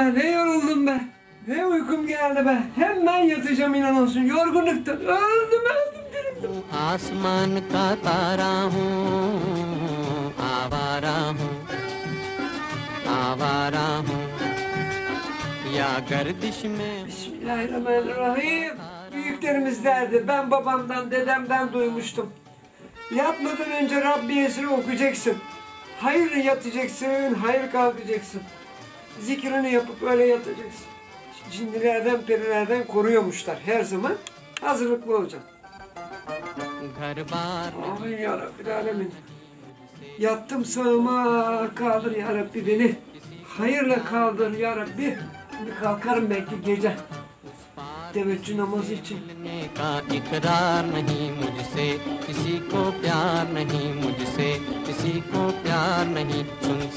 be, ne yoruldum be. Ne uykum geldi be. Hemen yatacağım inan olsun. Yorgunluktan öldüm öldüm dilimdim. Asman ka tara hum, avara hum, avara hum. Ya gardiş me. Bismillahirrahmanirrahim. Büyüklerimiz derdi. Ben babamdan, dedemden duymuştum. Yatmadan önce Rabbiyesini okuyacaksın. Hayır yatacaksın, hayır kalkacaksın zikrini yapıp öyle yatacaksın. Cinlilerden, perilerden koruyormuşlar her zaman. Hazırlıklı olacaksın. Amin ya Rabbi alemin. Yattım sağıma kaldır ya Rabbi beni. Hayırla kaldır ya Rabbi. Şimdi kalkarım belki gece. Teveccüh namazı için.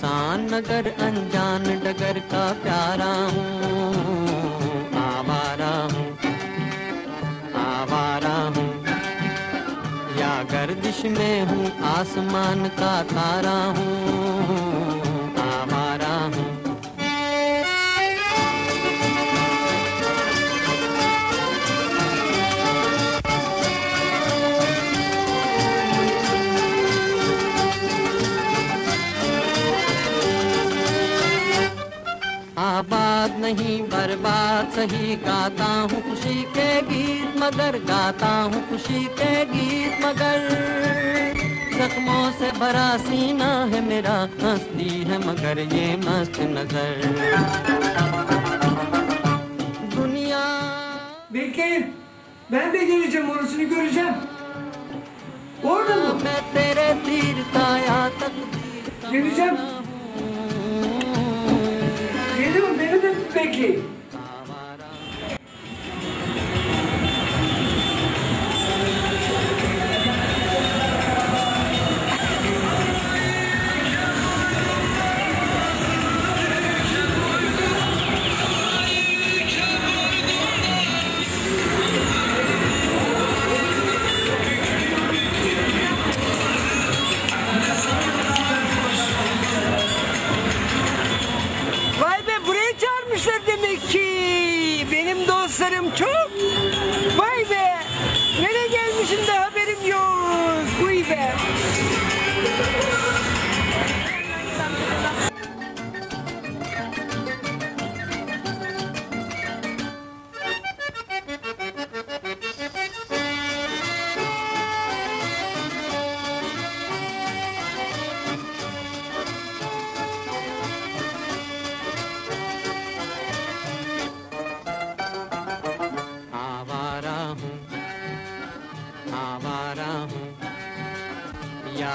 सुनसान नगर अनजान डगर का प्यारा हूँ। आवारा हूँ आवारा हूँ या गर्दिश में हूँ, आसमान का तारा हूँ। नहीं बर्बाद सही गाता हूँ खुशी के गीत मगर गाता हूँ खुशी के गीत मगर जख्मों से भरा सीना है मेरा हंसती है मगर ये मस्त नजर दुनिया Bekleyin. Ben de geleceğim orasını göreceğim. Orada mı? मैं तेरे तीर ताया तक Geleceğim. thinking.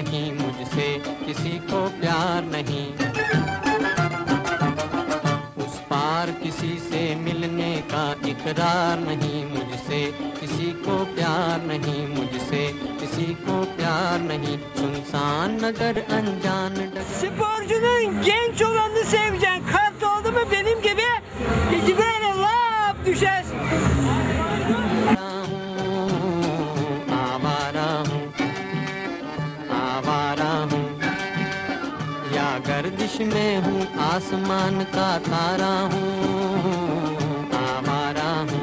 नहीं मुझसे किसी को प्यार नहीं उस पार किसी से मिलने का इकरार नहीं मुझसे किसी को प्यार नहीं मुझसे किसी को प्यार नहीं सुनसान नगर अनजान डगर Sporcunun genç olanını seveceksin. Kart oldu mu benim gibi iki böyle lap düşersin. में हूँ आसमान का तारा हूँ आवारा हूँ।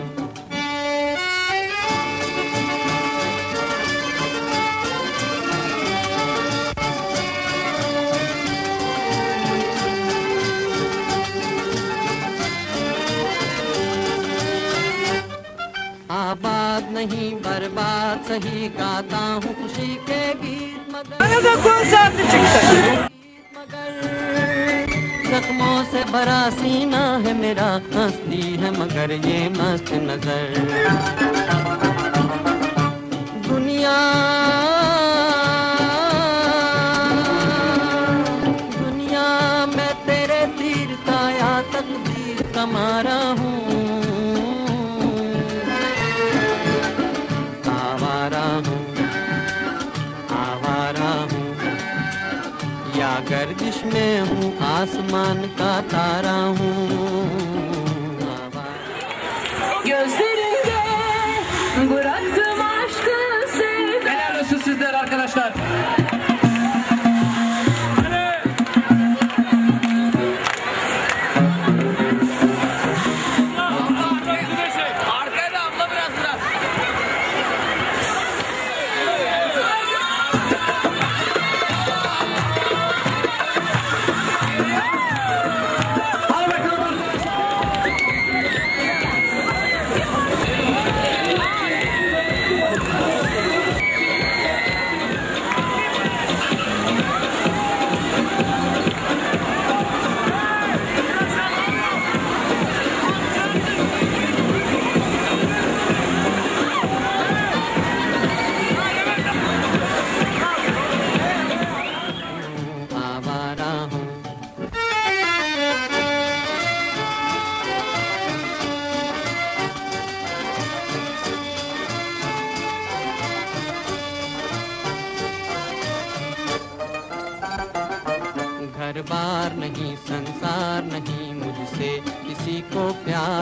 आबाद नहीं बर्बाद सही गाता हूँ खुशी के गीत मगर जख्मों से भरा सीना है मेरा हंसती है मगर ये मस्त नज़र। दुनिया में हूँ आसमान का तारा हूँ आवारा Gözlerinde bıraktım aşkı sevdim. Helal olsun sizler arkadaşlar.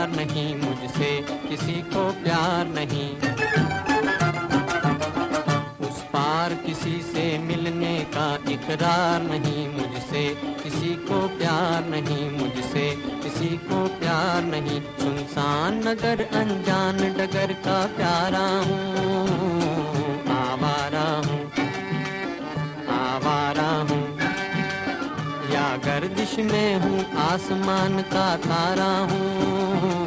प्यार नहीं, मुझसे किसी को प्यार नहीं। उस पार किसी से मिलने का इकरार नहीं, मुझसे किसी को प्यार नहीं, मुझसे किसी को प्यार नहीं। सुनसान नगर, अनजान डगर का प्यारा हूँ। में हूँ आसमान का तारा हूँ।